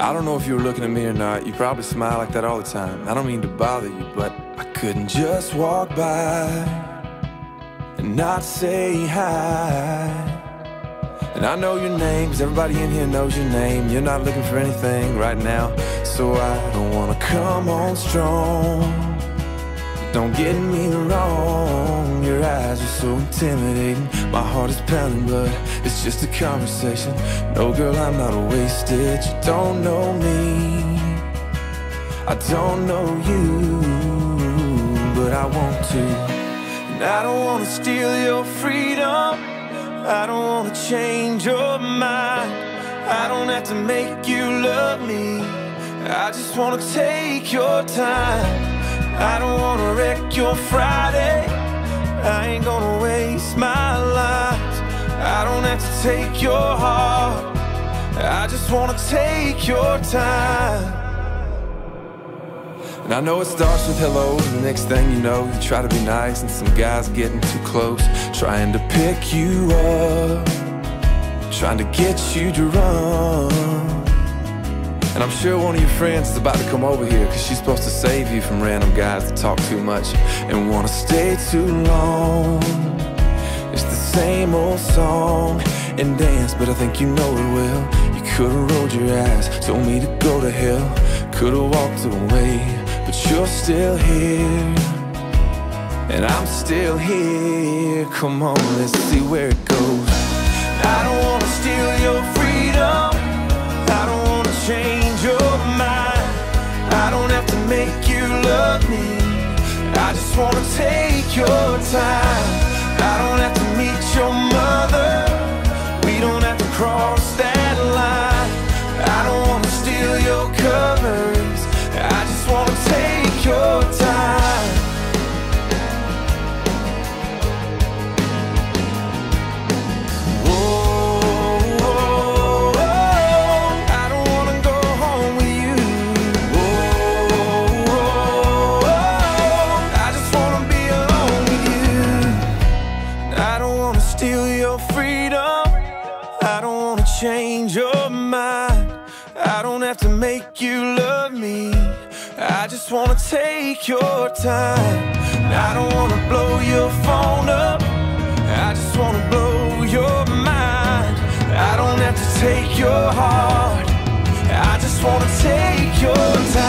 I don't know if you were looking at me or not. You probably smile like that all the time. I don't mean to bother you, but I couldn't just walk by and not say hi. And I know your name, cause everybody in here knows your name. You're not looking for anything right now, so I don't wanna come on strong. Don't get me wrong, your eyes are so intimidating. My heart is pounding, but it's just a conversation. No, girl, I'm not a wasted. You don't know me, I don't know you, but I want to. And I don't wanna steal your freedom, I don't wanna change your mind. I don't have to make you love me, I just wanna take your time. I don't wanna your Friday. I ain't gonna waste my life. I don't have to take your heart. I just wanna take your time. And I know it starts with hello, the next thing you know, you try to be nice, and some guy's getting too close, trying to pick you up, trying to get you to run. And I'm sure one of your friends is about to come over here Cause she's supposed to save you from random guys that talk too much And wanna stay too long. It's the same old song and dance But I think you know it well. You could've rolled your eyes, told me to go to hell. Could've walked away, but you're still here. And I'm still here. Come on, let's see where it goes. I don't wanna steal your make you love me. I just wanna take your time. I don't have to meet your mother. We don't have to cross change your mind. I don't have to make you love me. I just wanna take your time. I don't wanna blow your phone up. I just wanna blow your mind. I don't have to take your heart. I just wanna take your time